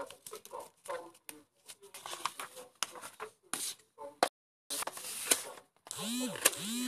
うん。